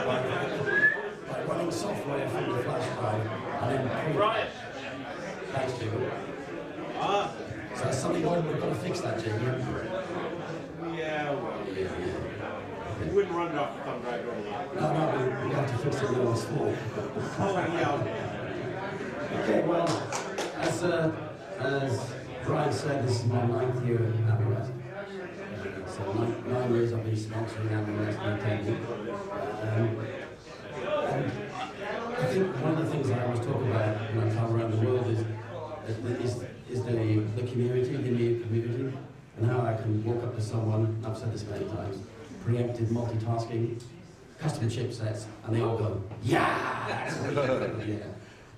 by running software from the flash drive and then Right. Thanks, Jimmy. Ah. So that's something old, we've got to fix that, Jimmy. Yeah, well, Yeah, yeah. you wouldn't run it off the thumb drive normally. No, no, we, we have to fix it when full. Oh, yeah, okay. Well, as, uh, as Brian said, this is my ninth year at Abbey. Uh, So nine, years I've been sponsoring Amiwest and. Um, I think one of the things that I always talk about when I travel around the world is, is, is the, the community, the immediate community, and how I can walk up to someone, I've said this many times, preemptive multitasking, custom chipsets, and they all go, yeah! yeah.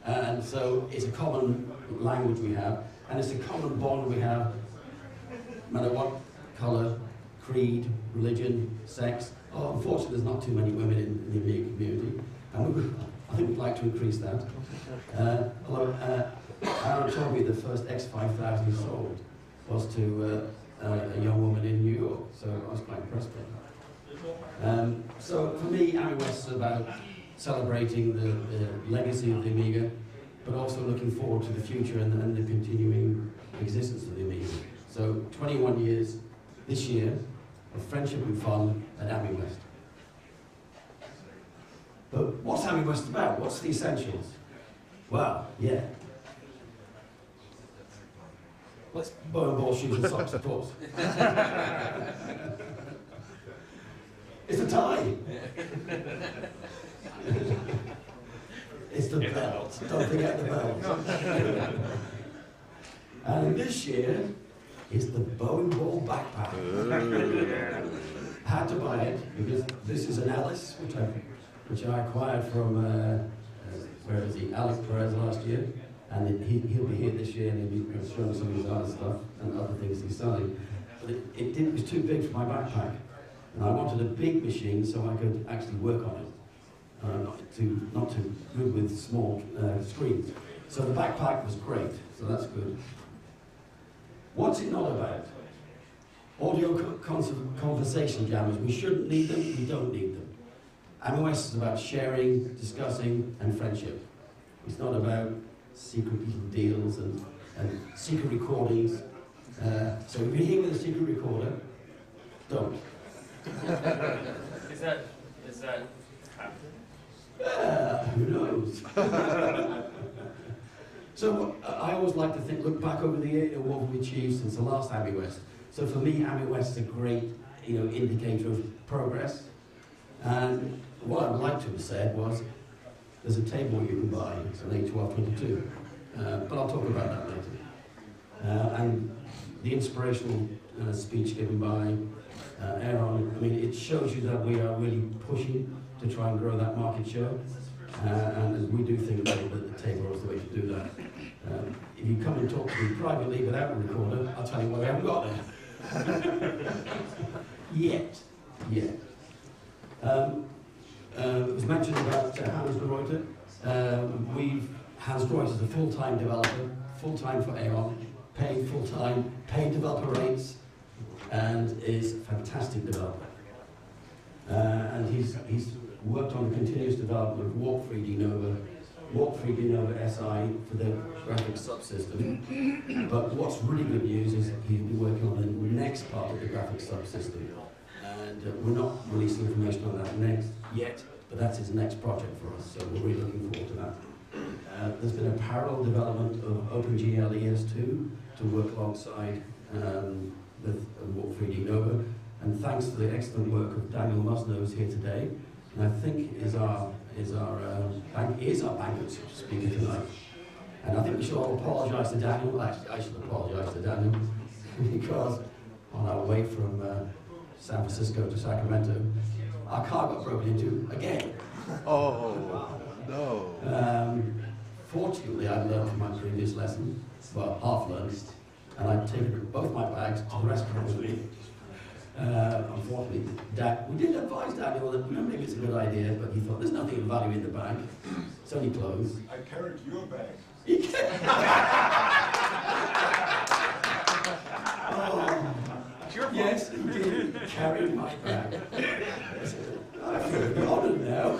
And so it's a common language we have, and it's a common bond we have, no matter what colour, creed, religion, sex. Oh, unfortunately, there's not too many women in, in the immediate community, and would- I think we'd like to increase that. Uh, although uh, Aaron told me the first X5000 he sold was to uh, uh, a young woman in New York, so I was quite impressed by that. Um, so for me, Amiwest is about celebrating the, the legacy of the Amiga, but also looking forward to the future and, and the continuing existence of the Amiga. So 21 years this year of friendship and fun at Amiwest. But what's Amiwest about? What's the essentials? Well, yeah. Let's and ball shoes and socks, of course. it's a tie. it's the belt. Don't forget the belt. and this year is the Boing Ball backpack. Had to buy it because this is an Alice, which I, which I acquired from, uh, uh, where is he, Alex Perez last year. And it, he, he'll be here this year and he'll be showing some of his other stuff and other things he's selling. But it, it, didn't, it was too big for my backpack. And I wanted a big machine so I could actually work on it. Uh, not to not to good with small uh, screens. So the backpack was great, so that's good. What's it not about? Audio co- conversation jammers. We shouldn't need them, we don't need them. MOS is about sharing, discussing, and friendship. It's not about secret little deals and, and secret recordings. Uh, so if you're here with a secret recorder, don't. Is that is that happening? Uh, who knows? so uh, I always like to think, look back over the year and what we've achieved since the last Amiwest. So for me, Amiwest is a great, you know, indicator of progress. And what I'd like to have said was, there's a Tabor you can buy, it's an A1222. Uh, but I'll talk about that later. Uh, and the inspirational uh, speech given by uh, Aaron, I mean, it shows you that we are really pushing to try and grow that market share. Uh, and we do think that the Tabor is the way to do that. Um, if you come and talk to me privately without a recorder, I'll tell you what we haven't got there. Yet. Yet. Um, uh, it was mentioned about uh, Hans de Ruiter. Um, we've, Hans de Ruiter is a full-time developer, full-time for A-EON, paid full-time, paid developer rates, and is a fantastic developer. Uh, and he's, he's worked on continuous development of Warp 3D Nova, Warp 3D Nova SI for the graphics subsystem. but what's really good news is he's been working on the next part of the graphics subsystem. And uh, we're not releasing information on that next yet, but that's his next project for us, so we're really looking forward to that. Uh, there's been a parallel development of OpenGL ES2 to work alongside um, with uh, Warp 3D Nova, and thanks to the excellent work of Daniel Müssener who's here today, and I think is our is our um, bank is our banquet speaker tonight. And I think we should all apologise to Daniel. Actually, I should apologise to Daniel because on our way from uh, San Francisco to Sacramento, our car got broken into again. Oh, no. Um, fortunately, I'd learned from my previous lesson, well, half learned, and I'd taken both my bags to the restaurant with me. Uh, unfortunately, da- we did advise Daniel that you know, maybe it's a good idea, but he thought there's nothing of value in the bag. It's only clothes. I carried your bag. oh, yes, he did. Carried my bag. I feel honoured now.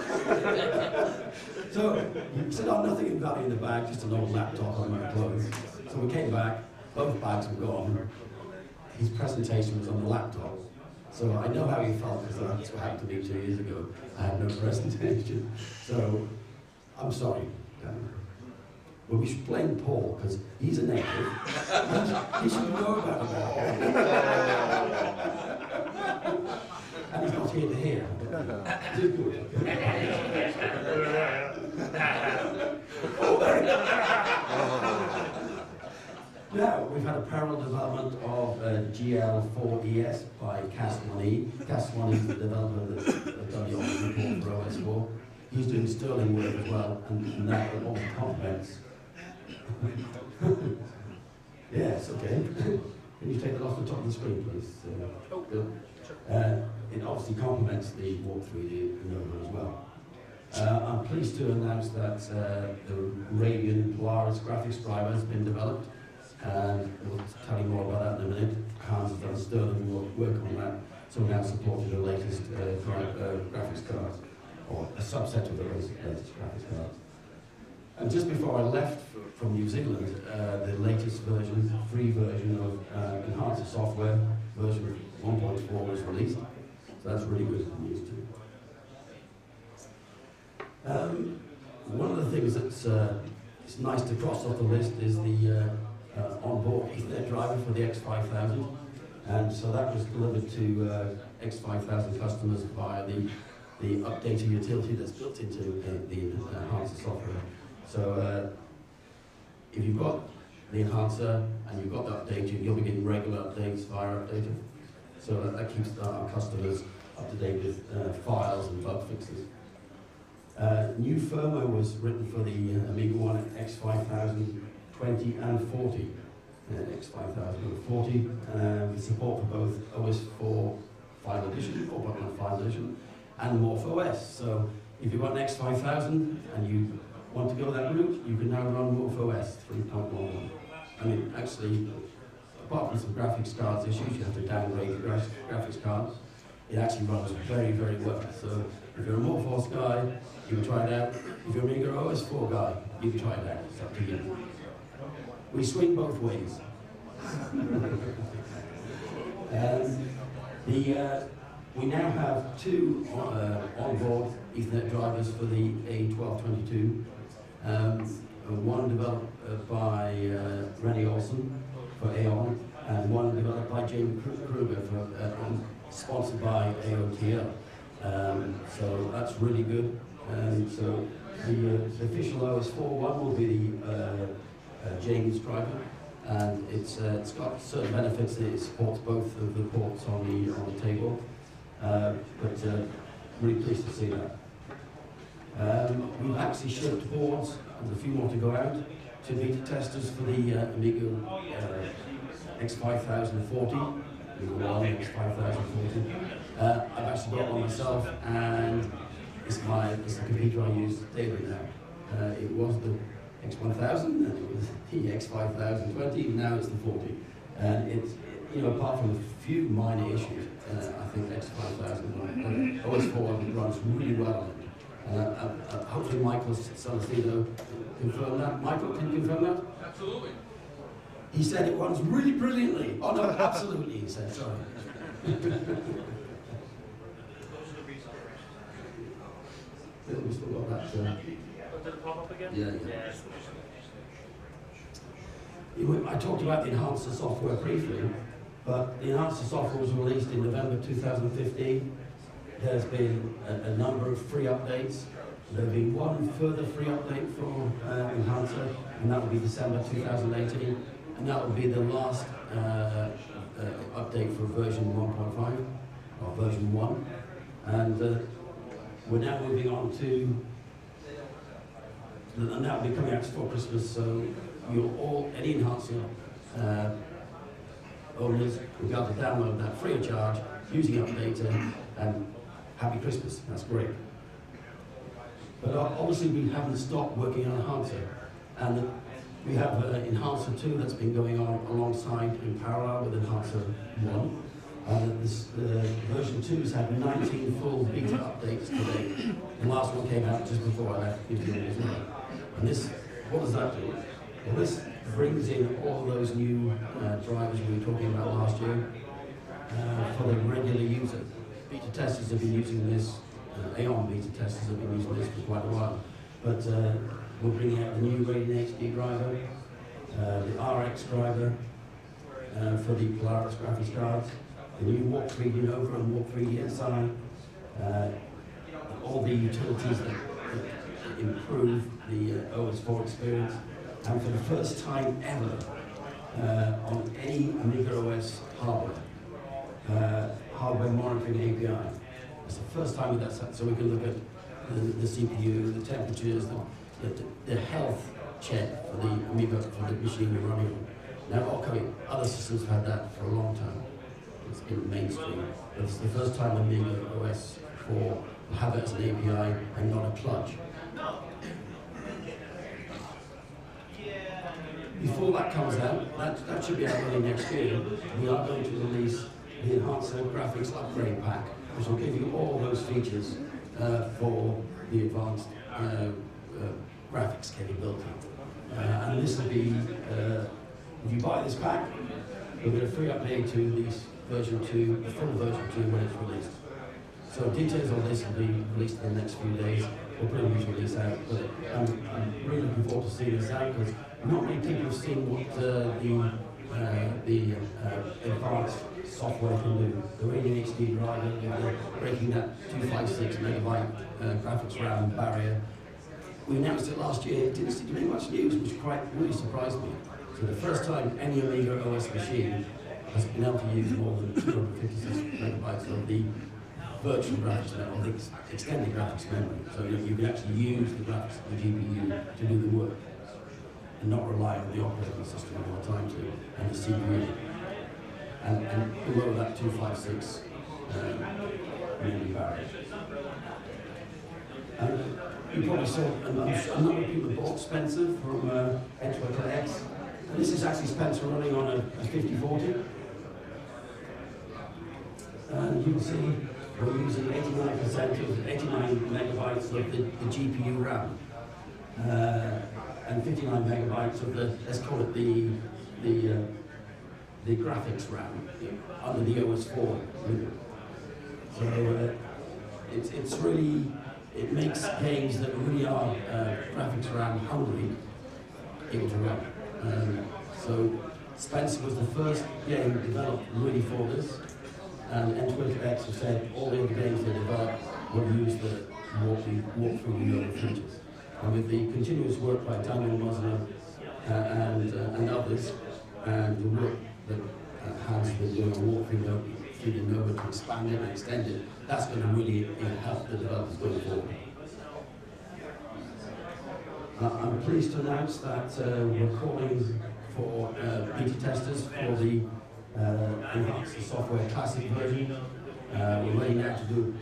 So he said, oh, nothing in value in the bag, just an old laptop on my clothes. So we came back, both bags were gone. His presentation was on the laptop. So I know how he felt because that's what happened to me two years ago. I had no presentation. So I'm sorry. Dan. But we should blame Paul because he's a native. he should know about and he's not here to hear. Just good. oh, very Now, we've had a parallel development of uh, GL4ES by kas1e. Cas1 is the developer that's done the old report for OS4. He's doing sterling work as well, and, and that all complements. yes, okay. Can you take that off the top of the screen, please? Uh? Uh, it obviously complements the Warp 3D Nova as well. Uh, I'm pleased to announce that uh, the Radeon Polaris graphics driver has been developed, and we'll tell you more about that in a minute. Hans has done sterling work, on that, so now supporting the latest uh, uh, graphics cards, or a subset of the latest, graphics cards. And just before I left from New Zealand, uh, the latest version, free version of uh, Enhancer software, version 1.4 was released. So that's really good news too. Um, one of the things that's uh, it's nice to cross off the list is the uh, board, onboard Ethernet driver for the X5000. And so that was delivered to uh, X5000 customers via the, the updated utility that's built into uh, the Enhancer software. So uh, if you've got the enhancer and you've got the updater, you'll be getting regular updates via updater. So that, that keeps our customers up to date with uh, files and bug fixes. Uh, new firmware was written for the uh, Amiga One X5000 20 and 40. Uh, X5000 and 40 uh, with support for both OS4 Final Edition, 4.1 Final Edition, and Morph OS. So if you've got an X5000 and you want to go that route, you can now run Morph OS 3.11. I mean, actually, apart from some graphics cards issues, you have to downgrade gra- graphics cards. It actually runs very, very well. So if you're a MorphOS guy, you can try it out. If you're a Amiga OS 4 guy, you can try it out. It's up to you. We swing both ways. um, the, uh, we now have two uh, onboard Ethernet drivers for the A1222. Um, uh, one developed uh, by uh, René Olsen for A-EON, and one developed by Kru- Krueger, for, uh, sponsored by AOTL. Um, so that's really good. And so the, uh, official OS4 one will be the uh, James driver, and it's uh, it's got certain benefits. It supports both of the ports on the on the Tabor, uh, but uh, really pleased to see that. Um, we've actually shipped boards, and a few more to go out, to beta testers for the uh, Amiga uh, X5040, Amiga One X5040. Uh, I've actually got one myself, and it's my it's the computer I use daily now. Uh, it was the X1000, and it was the X5020, now it's the 40. And it's, you know, apart from a few minor issues, uh, I think X5000 uh, OS4 runs really well. Uh, uh, uh, hopefully Michael Salastino confirmed that. Michael, can you confirm that? Absolutely. He said it runs really brilliantly. Oh no, absolutely, he said, sorry. Yeah, we still got that. Uh, Did it pop up again? Yeah, yeah. You- I talked about the enhancer software briefly, but the enhancer software was released in November 2015. There's been a, a number of free updates. There'll be one further free update for uh, enhancer, and that will be December 2018, and that will be the last uh, uh, update for version 1.5 or version 1. And uh, we're now moving on to and that will be coming out before Christmas, so you'll all, any enhancer uh, owners will be able to download that free of charge using Updata and happy Christmas, that's great. But obviously we haven't stopped working on Enhancer and we have uh, Enhancer 2 that's been going on alongside in parallel with Enhancer 1. And this, uh, version 2 has had 19 full beta updates today. The last one came out just before I left And this, what does that do? Well, this brings in all those new uh, drivers we were talking about last year uh, for the regular user. Beta testers have been using this, uh, A-EON beta testers have been using this for quite a while. But uh, we're bringing out the new RadeonHD driver, uh, the RX driver uh, for the Polaris graphics cards, the new Warp 3D Nova and Warp 3D SI, uh, all the utilities that, that improve the uh, OS4 experience. And for the first time ever uh, on any Amiga OS hardware, uh, hardware monitoring API. It's the first time that, so- so we can look at the, the CPU, the temperatures, the, the, the health check for the Amiga, for the machine you're running on. Now, okay, other systems have had that for a long time. It's been mainstream, but it's the first time Amiga OS 4 will have it as an API and not a clutch. Before that comes out, that, that should be out early next year, we are going to release the Enhanced Graphics Upgrade Pack, which will give you all those features uh, for the advanced uh, uh, graphics capability. Uh, and this will be, uh, if you buy this pack, you'll get a free update to the version 2, the full version 2 when it's released. So details on this will be released in the next few days. We'll news release out, but I'm, I'm really looking forward to seeing this out because not many people have seen what uh, the uh, the uh, advanced software can do. The RadeonHD driver, with the- breaking that 256 megabyte uh, graphics RAM barrier. We announced it last year. It didn't seem to make much news, which quite really surprised me. So the first time any Amiga OS machine has been able to use more than 256 megabytes of the virtual graphics or the extended graphics memory. So you, you can actually use the graphics the GPU to do the work and not rely on the operating system all the time to, and the CPU. And, and below that 256 um, memory barrier. And you probably saw a, number of people bought Spencer from uh, Edgeworth. And this is actually Spencer running on a, a 5040. And you can see we're using 89% of 89 megabytes of the, the GPU RAM. Uh, and 59 megabytes of the, let's call it the, the, uh, the graphics RAM under the OS4. So uh, it's, it's really, it makes games that really are uh, graphics RAM hungry able to run. Um, so Spencer was the first game developed really for this, and N20X have said all the other games they develop will use the walk, Warp 3D Nova features. And with the continuous work by Daniel Müssener uh, and, uh, and others, and the work that uh, Hans been doing on Warp 3D Nova, to expand it and extend it, that's going to really uh, help the developers going forward. Uh, I'm pleased to announce that uh, we're calling for beta testers for the enhanced software classic version. We're ready now to do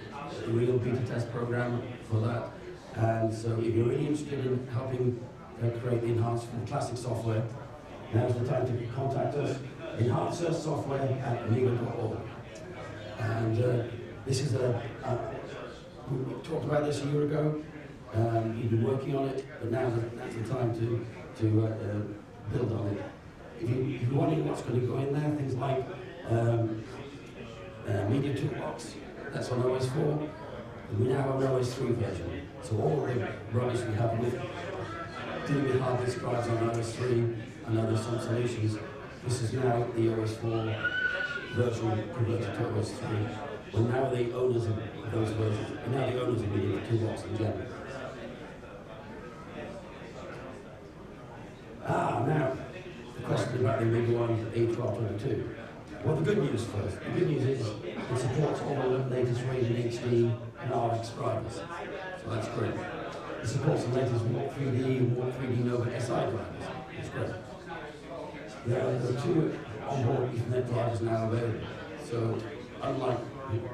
a real beta test program for that. And so if you're really interested in helping uh, create the enhanced classic software, now's the time to contact us. Enhancer software at amiga.org. And uh, this is a, a, we talked about this a year ago. Um, you've been working on it, but now's the, now's the time to, to uh, uh, build on it. If, you, if you're wondering what's going to go in there, things like um, uh, Media Toolbox, that's on OS 4. We now have an OS 3 version. So all the rubbish we have with dealing with hard disk drives on OS 3 and other solutions, this is now the OS 4 version converted to OS 3. We're now the owners of those versions. We're now the owners of Media Toolbox in general. Ah, now, the question about the Amiga One A1222. Well, the good news first. The good news is it supports all the latest RadeonHD and RX drivers. So that's great. It supports the latest Warp 3D and Warp 3D Nova SI drivers. That's great. There are, two onboard Ethernet drivers now available. So unlike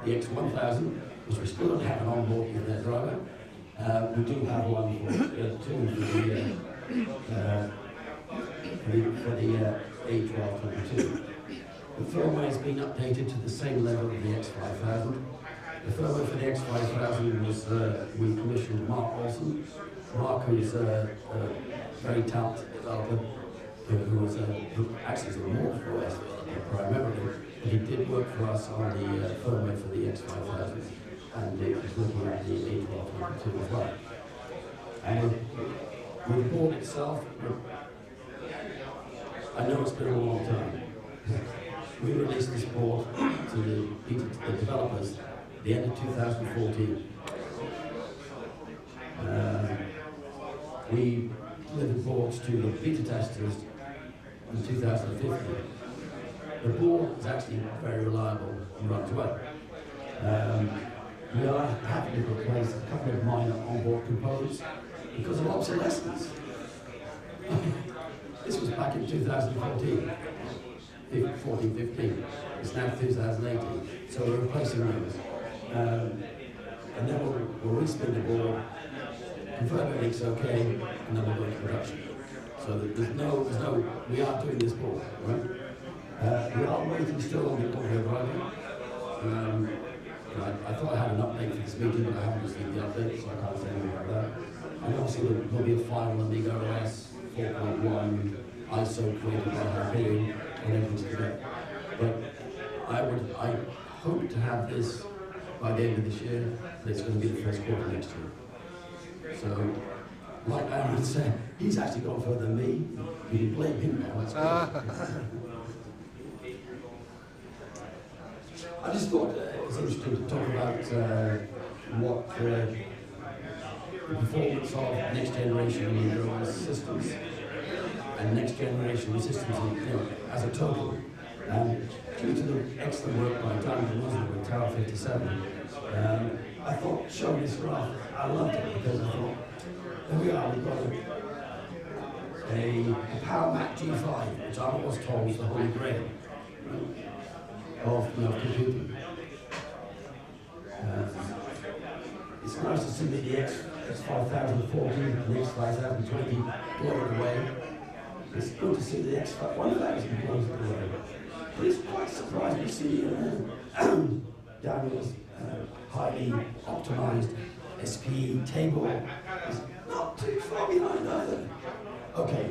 the X1000, which we still don't have an onboard Ethernet driver, uh, we do have one for uh, two for the uh, uh, the, for the uh, A1222. The firmware has been updated to the same level of the X5000, The firmware for the X5000 was, uh, we commissioned Mark Olsen. Mark, who's uh, a very talented developer, who was, uh, who actually is a for us primarily, but he did work for us on the uh, firmware for the X5000, and he was looking at the A1222 as well. And the board itself, I know it's been a long time. We released this board to the, beta- the developers the end of 2014. Um, we delivered boards to the beta testers in 2015. The board is actually very reliable and runs well. Um, we are having to replace a couple of minor onboard components because of obsolescence. this was back in 2014. 14, 15. It's now 2018. So we're replacing those. Um, and then we'll, we'll respin the board, confirm everything's okay, and then we'll go into production. So there's no, there's no, we aren't doing this board, right? Uh, we are waiting still on the audio driver. Um, I, I thought I had an update for this meeting, but I haven't received the update, so I can't say anything about that. And obviously there will be a final Amiga OS 4.1 ISO created by Hyperion and everything's. But I would, I hope to have this by the end of this year, but it's going to be the first quarter next year. So, like Aaron said, he's actually gone further than me. You can blame him now, that's. I just thought uh, it was interesting to talk about uh, what uh, the performance of next generation systems and next generation systems you know, as a total. Um, due to the excellent work by Dan Rosen with Tower 57, um, I thought showing this graph, I loved it because I thought, there we are, we've got a, a, a Power Mac G5, which I was told was the holy grail of know, computing. Um, it's nice to see that the X, X5014 and the X5020 blown away. It's good to see the X1000 blown away. It's quite surprising to see uh, Daniel's uh, highly optimized SPE Tabor is not too far behind either. Okay,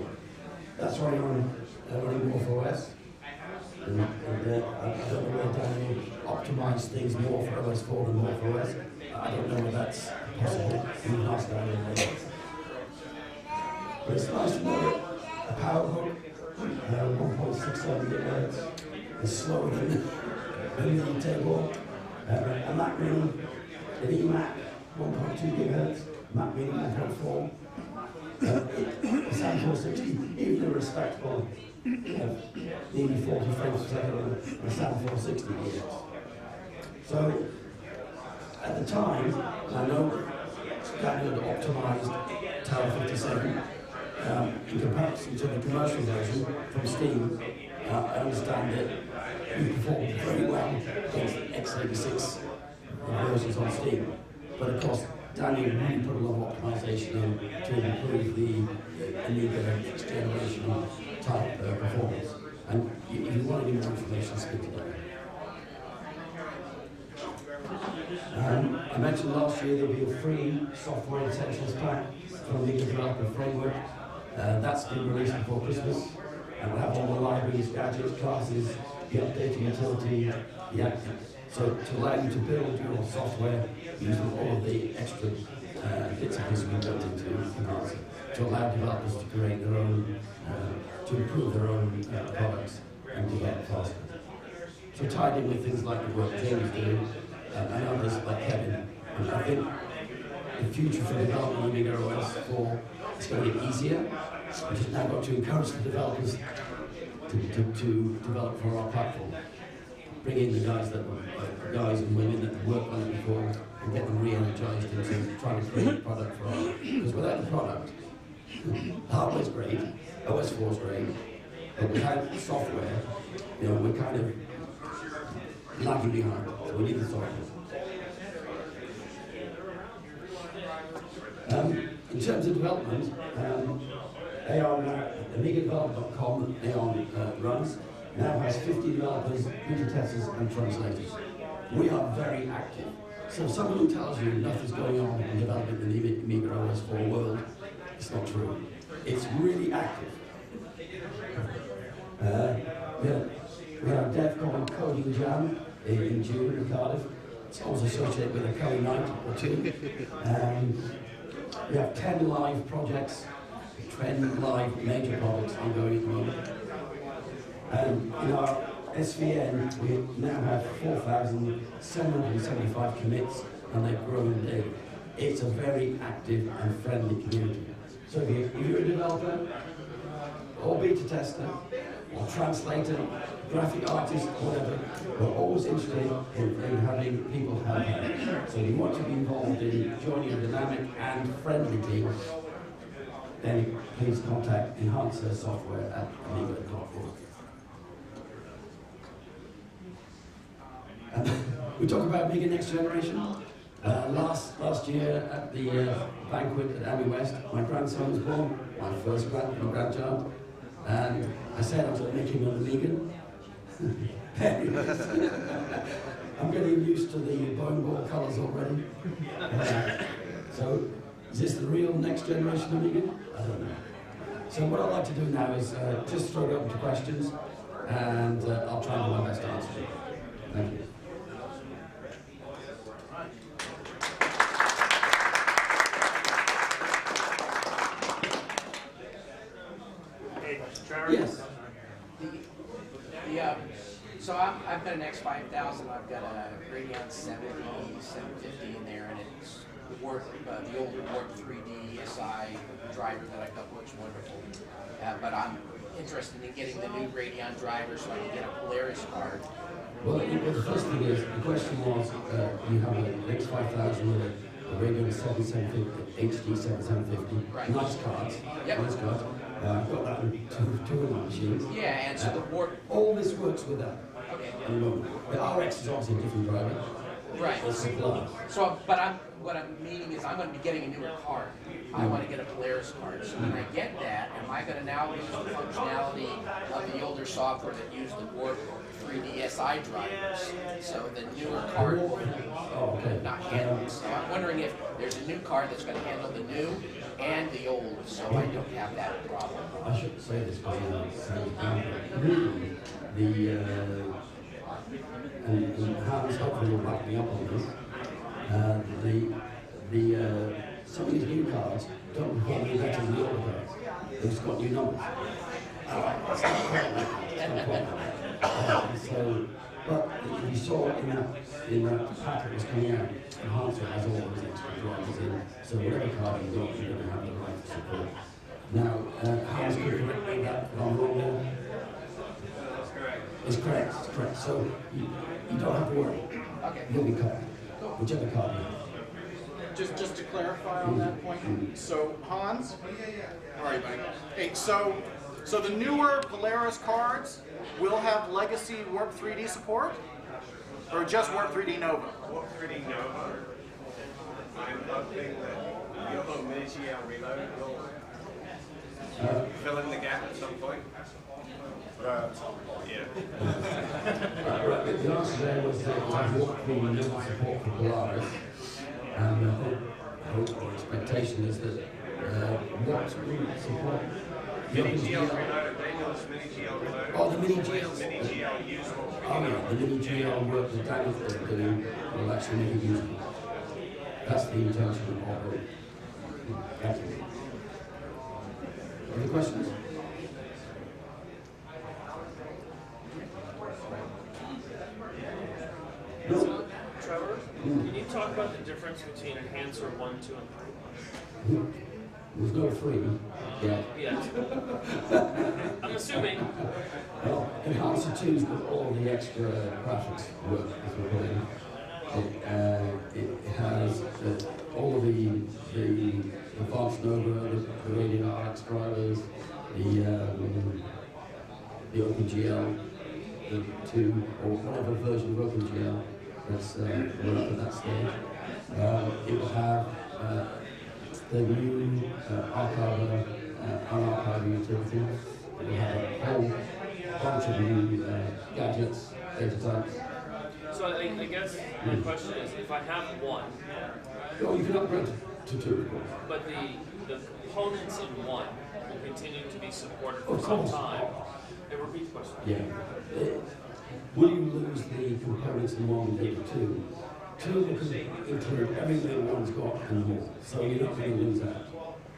that's running on uh, running MorphOS. And, and uh, I don't know where Daniel optimized things more for OS4 than MorphOS. I don't know if that's possible. You can ask Daniel. But it's nice to know that a PowerBook, uh, 1.67 gigahertz, is slower than, than the Tabor. Uh, a Mac Mini, an eMac, 1.2 gigahertz, Mac Mini 1.4. Uh, SAM 460, even a respectable, know, nearly 40 frames per second on the SAM 460 gigahertz. So, at the time, I know had optimized Tower 57 um, in comparison to the commercial version from Steam. Uh, I understand that we performed very well against x86 versions on Steam. But of course, Daniel really put a lot of optimization in to improve the uh, Amiga next generation type uh, performance. And if you want any more information, speak to Daniel. Um, I mentioned last year there'll be a free software essentials pack from the developer framework. Uh, that's been released before Christmas. And we'll have all the libraries, gadgets, classes, the updating utility, the so to allow you to build your software using all of the extra uh, bits and pieces we built into Enhance, to allow developers to create their own, uh, to improve their own uh, products and get faster. So tied in with things like the work Jamie's doing, uh, and others like Kevin, and I think the future for development Amiga OS 4 is going to get easier. We've now got to encourage the developers to, to, to develop for our platform. Bring in the guys that uh, guys and women that have worked on it before and get them re-energized into trying to create a product for our because without the product, hardware's great, OS 4 is great, but without software, you know, we're kind of lagging behind. So we need the software. Um, in terms of development, um, A-EON, uh, AmigaDevelop.com, A-EON uh, runs, now has 50 developers, beta testers, and translators. We are very active. So someone who tells you nothing's going on in developing the Amiga OS 4 world, it's not true. It's really active. Uh, we a DevCon coding jam in, June in Cardiff. It's always associated with a Kelly night or two. Um, we have 10 live projects, 10 live major projects ongoing at the moment. And in our SVN, we now have 4,775 commits, and they've grown daily. It's a very active and friendly community. So if you're a developer, or beta tester, or translator, graphic artist, whatever, we're always interested in, in having people help out. So if you want to be involved in joining a dynamic and friendly team, then please contact Enhancer Software at amiga.org. Um, we talk about Amiga Next Generation. Uh, last last year at the uh, banquet at Amiwest, my grandson was born, my first grand, my grandchild, and I said I was making an Amiga. I'm getting used to the Boing Ball colours already. Uh, so, is this the real next generation Amiga? I don't know. So what I'd like to do now is uh, just throw it open to questions, and uh, I'll try and do my best to answer them. Thank you. Hey, Trevor? Yes. The, the, um, so I'm, I've got an X5000, I've got a Radeon 70, 750 in there, and it's the Warp, uh, the old Warp 3D SI driver that I got works wonderful. Uh, but I'm interested in getting the new Radeon driver so I can get a Polaris card. Well, the first thing is, the question was, uh, you have an X5000 with a, a regular 7750, HD 7750, Right. nice cards, Yep. nice cards. Uh, I've got that in two, two of my machines. Yeah, and so the Warp, All this works with that. okay, Um, the RX is obviously a different driver. Right. So, but I'm, what I'm meaning is I'm gonna be getting a newer card. I wanna get a Polaris card. So when I get that, am I gonna now use the functionality of the older software that used the Warp 3D SI drivers? So the newer card will Oh, not handle it. So I'm wondering if there's a new card that's gonna handle the new and the old, so I don't have that problem. I shouldn't say this because it sounds but really, the, uh, and, and Hans hopefully will back me up on this, uh, the, the, uh, some of these new cards don't perform any better than the older cards. They've just got new numbers. Uh, it's not quite like that. Not quite. Uh, so, but you saw in that, in that pack that was coming out, Enhancer has all those extra drivers in, so whatever card you got, you're gonna have the right support. Now, uh, Hans can correct me that I'm wrong. It's correct, it's correct. So you, you don't have to worry. Okay. You'll be covered. Whichever card you have. Just, just to clarify on that point, mm-hmm. so Hans? Oh, All right, buddy. Hey, so, so the newer Polaris cards will have legacy Warp 3D support? Or just Warp 3D Nova? What pretty Nova, I'm hoping that your home GL reload will uh-huh. fill in the gap at some point. But, yeah. Right, right. The answer there was the level support for Polaris. And the hope, hope or expectation is that uh, what support Mini GL GL. reload, Daniel's mini GL reload. Oh, the mini GLs. Mini GL usable. Oh, yeah, the mini GL work that Daniel's doing will actually make it usable. That's the intention of it. Thank you. Other questions? 2T and answer 1, 2, and 3. We've got three. Yeah. Yeah. I'm assuming. Well, Enhancer 2's got all the extra graphics work we're. It, uh, it has uh, all the, the advanced Nova, the, Canadian RX drivers, the, um, the uh, OpenGL, the 2, or whatever version of OpenGL that's uh, up at that stage. Um, it will have uh, the new uh, archiver, uh, unarchiver utility. It will have a whole bunch of new uh, gadgets, data types. So I, I guess my question is, if I have one, Oh, you can upgrade to two, of course. but the, the components in one will continue to be supported for some time. And repeat the question. Yeah. Uh, Will you lose the components in one and two? Two con- include everything one's got and more, so you're not going to lose that.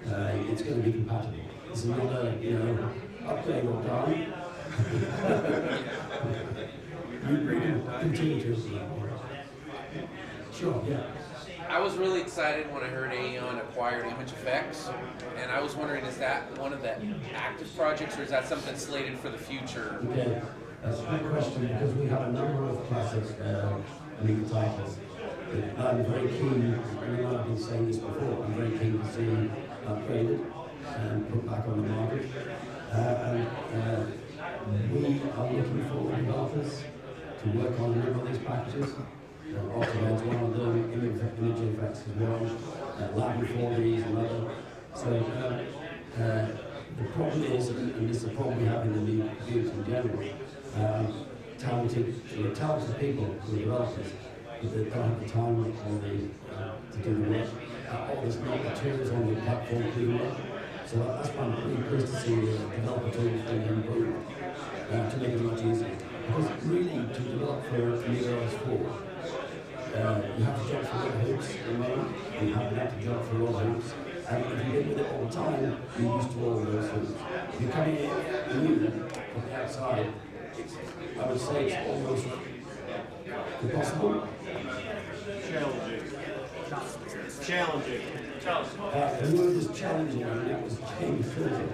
Uh, it's going to be compatible. It's not a, you know, upgrade or die. you, can continue to. Sure, yeah. I was really excited when I heard A-EON acquired ImageFX, and I was wondering, is that one of the active projects, or is that something slated for the future? Okay, that's a good question because we have a number of classic uh, league titles. I'm very keen, and I've been saying this before, I'm very keen to see upgraded and put back on the market. Uh, and uh, we are looking forward for developers to work on a number of these packages. Uh, one of them, Image, ImageFX as well, uh, Lab 4Ds another. So uh, uh, the problem is, and this is the problem we have in the new computers in general, um, talented, talented people who are developers, but they don't have the time or the, uh, to do the work. There's not the tools on the platform to do. So that's why I'm pretty pleased to see the developer tools being improved uh, to make it much easier. Because really, to develop for Amiga OS 4, uh, you have to jump through all the hoops at the moment. And you have to jump through all the hoops. And if you live with it all the time, you're used to all of those hoops. If you're coming in new from the outside, I would say it's almost impossible. Challenging. Challenging. Uh, the word is challenging, and it was James Phillips.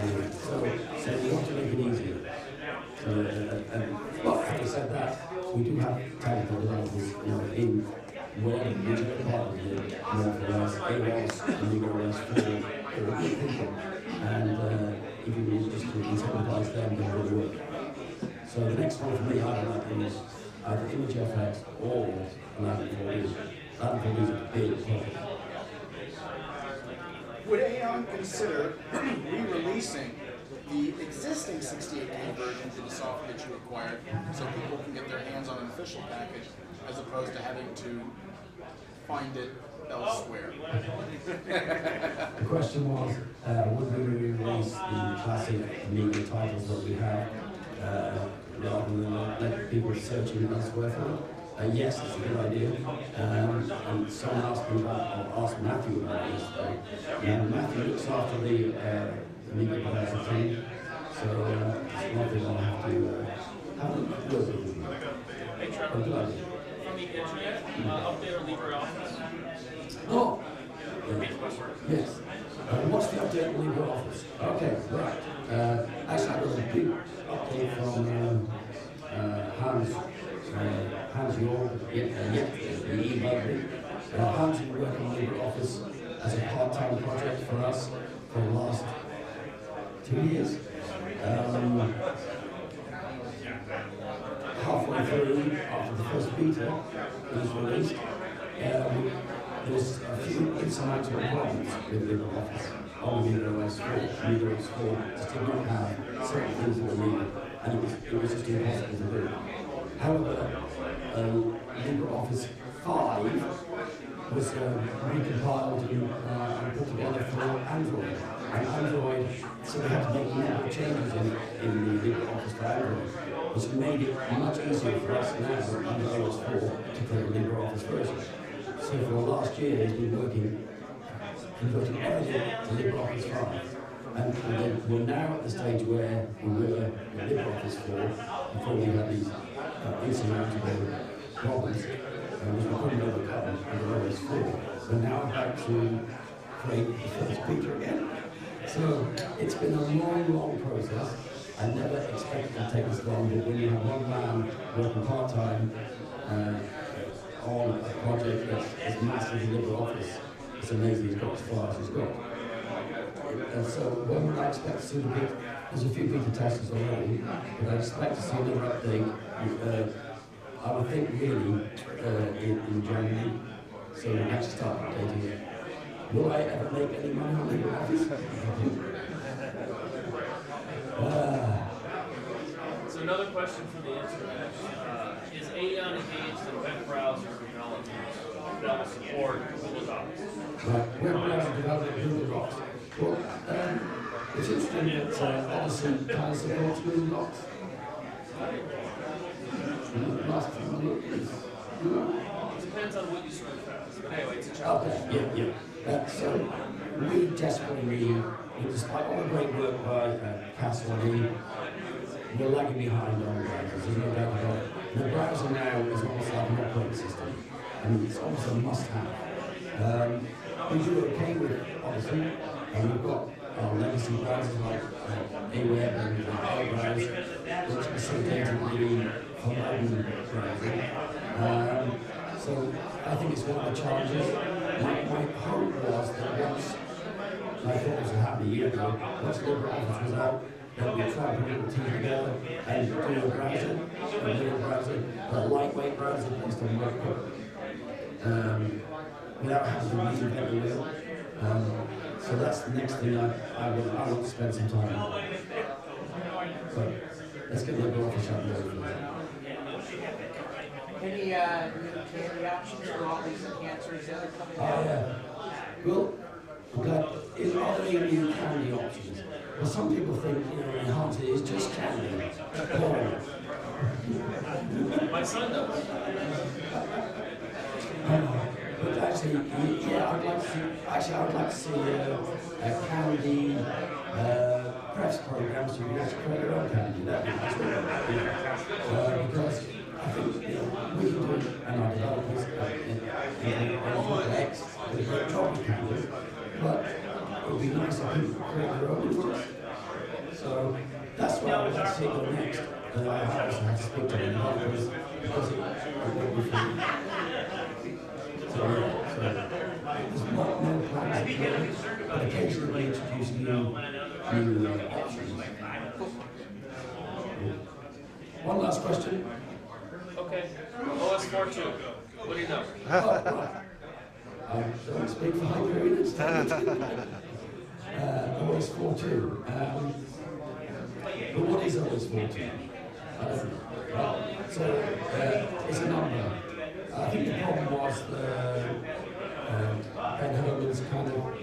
Anyway, so, so we want to make it easier. So, uh, and, well, having said that, we do have talented developers, you know, in whatever department here, more for less, AWS, Amiga OS 4, or good people. And uh, if you just to incentivize them, they will work. So the next one for me, I don't like is Image FX or Aladdin 4D. Aladdin 4D is a big project. Would A-EON consider re-releasing the existing 68K version of the software that you acquired so people can get their hands on an official package as opposed to having to find it elsewhere? The question was, uh, would we release the classic Amiga titles that we have, uh, rather than let people searching elsewhere for them? Uh, yes, it's a good idea. Um, and someone asked me about, or asked Matthew about this, though. Now, Matthew looks after the uh, Amiga developer team, so uh, it's one thing I'll have to uh, have a with him. Hey Oh, Trevor, idea. from the internet, uh, update on LibreOffice. Oh! Yeah. The. Yes. Uh, what's the update on LibreOffice? Okay, right. Uh, actually, I got a big update from Hans, Hans yeah, uh, yeah, the e uh, Hans been working on LibreOffice as a part-time project for us for the last two years. Um, halfway through, after the first beta was released, um, there was a few insurmountable problems with LibreOffice on Windows OS 4. Windows OS 4 just did not have certain things that were needed, and it was, it was just impossible to do. However, um, LibreOffice 5 was um, recompiled and, uh, and put together for Android. And Android, so they had to make of changes in, in the LibreOffice for Android, which made it much easier for us now under OS 4 to create a LibreOffice version. So for the last year, he's been working, converting everything to LibreOffice 5. And, and then we're now at the stage where we were in LibreOffice 4 before we had these uh, insurmountable problems, uh, which we couldn't overcome OS 4. We're now about to create the first beta again. So it's been a long, long process. I never expected it to take this long, but when you have one man working part-time uh, on a project that's as massive as the office, it's amazing he's got as far as he's got. And so when would I expect to see the big, there's a few beta testers already, but I expect to see another update, uh, I would think really uh, in, in January, so we have to start updating it. Will I ever make any money on LibreOffice? Ah, So another question from the internet. Uh, is A-EON engaged in web browser development that will support Google Docs? Right, web browser development Google Docs. Well, um, it's interesting that uh, Odyssey kind of supports Google Docs. Uh, Last time I looked, it's, Depends on what you search as, but anyway, it's a challenge. Okay, yeah, yeah. Uh, so we desperately need, despite all the great work by uh, kas1e, we're lagging behind on browsers. There's no doubt about it. The browser now is almost like an operating system, and it's almost a must-have. Um, we do okay with Odyssey, and we've got our legacy browsers like uh, AWeb and uh, IBrowse, which facilitate really for modern browsing. Um, so I think it's one of the challenges. My, my hope was that once, I thought it was a happy year ago, once LibreOffice was out, that we try to put a team together and do a browser, a little browser, a lightweight browser based on web um, without having to reinvent the wheel. Um, so that's the next thing I, I, will, I want to spend some time on. So let's get LibreOffice out there. Any, uh, new candy options for all these enhancers that are coming Oh, yeah. Well, I'm glad. Is, are there any new candy options? Well, some people think, you know, enhanced is just candy. My son does. Y- yeah, I'd like to see, actually, I would like to see uh, a candy uh, press program so you can actually create your own candy. That'd be wouldn't? Yeah. Uh, because I think you know, we can do, and our developers, uh, in, in, in X, a great job with candy, but it would be nice if people create their own images. So that's what I would like to see next. Uh, I have to the because it would be fun. So, yeah, occasionally introduce new, new uh, options. One last question. Okay. OS 4.2. What do you know? Oh, right. I don't speak for Hyperion, it's uh, OS 42. Um, but what is OS 42? I don't know. So, uh, it's a number. I think the problem was the, uh, Ben Hermans's kind of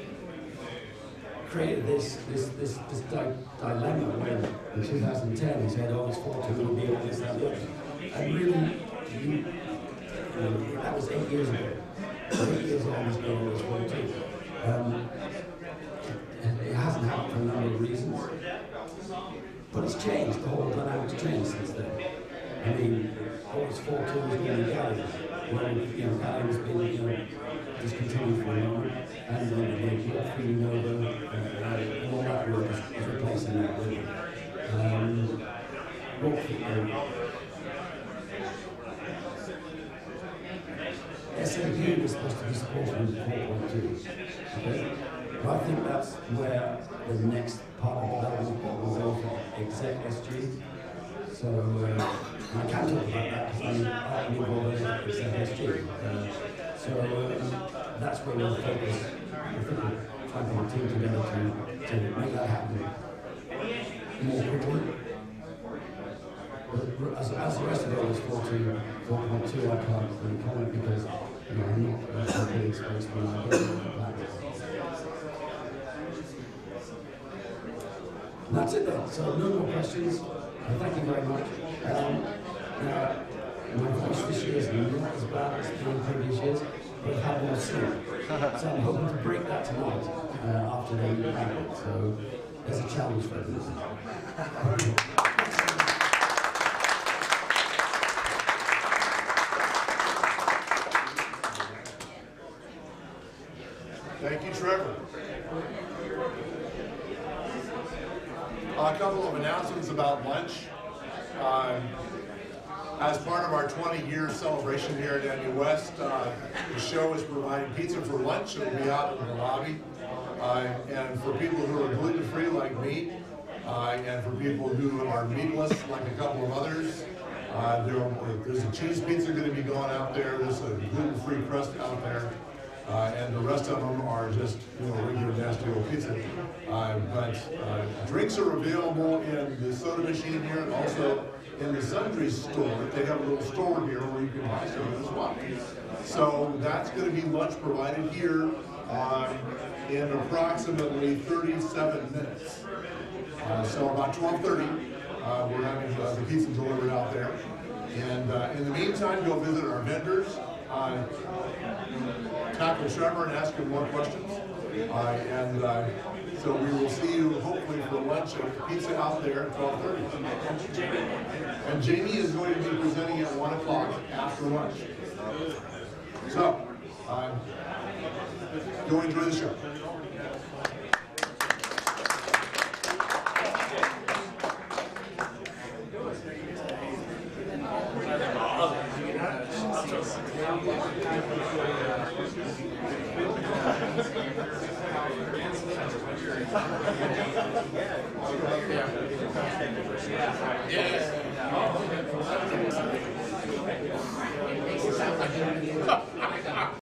created this this this, this di- dilemma when in 2010 he said, "Oh, it's 42 will be all this that and the other," and really, you, you know, that was eight years ago. Eight years on he's been OS 42. Um, it, hasn't happened for a number of reasons, but it's changed. The whole dynamic's changed since then. I mean, OS 42 has been in Galley. When, you know, has been, you know, discontinued for a moment, and then the work over, uh, uh, all that work is, is replacing that with um, work, uh, SMP was supposed to be supported with 4.2. Okay? But I think that's where the next part of development will go for exec SG. So uh, I can't talk about that because I'm involved in exec SG. Uh, so um, that's where we'll focus. I think we're trying to put a team together to, to make that happen more quickly. But As, as the rest of it was 14, 4.2, I can't really comment because you know, I'm not uh, really exposed to planet. That's it then. So no more questions. Thank you very much. Um, my voice this year is not as bad as the previous years, but I've had more sleep. So I'm hoping to break that tonight uh, after they have. So there's a challenge for everyone. Thank you, Trevor. A couple of announcements about lunch. Um, As part of our 20-year celebration here at Amiwest, uh, the show is providing pizza for lunch. It'll be out in the lobby. Uh, And for people who are gluten-free like me, uh, and for people who are meatless like a couple of others, uh, there, there's a cheese pizza going to be going out there. There's a gluten-free crust out there. Uh, and the rest of them are just, you know, regular nasty old pizza. Uh, but uh, drinks are available in the soda machine here and also in the sundry store, they have a little store here where you can buy some as well. So that's gonna be lunch provided here, um, in approximately thirty-seven minutes. Uh, so about twelve thirty, uh, we're having uh, the pizza delivered out there. And, uh, in the meantime, go visit our vendors, tackle Trevor and ask him more questions. Uh, and, uh, so we will see you hopefully for lunch at Pizza out there at twelve thirty. And Jamie is going to be presenting at one o'clock after lunch. So, uh, go enjoy the show. Thank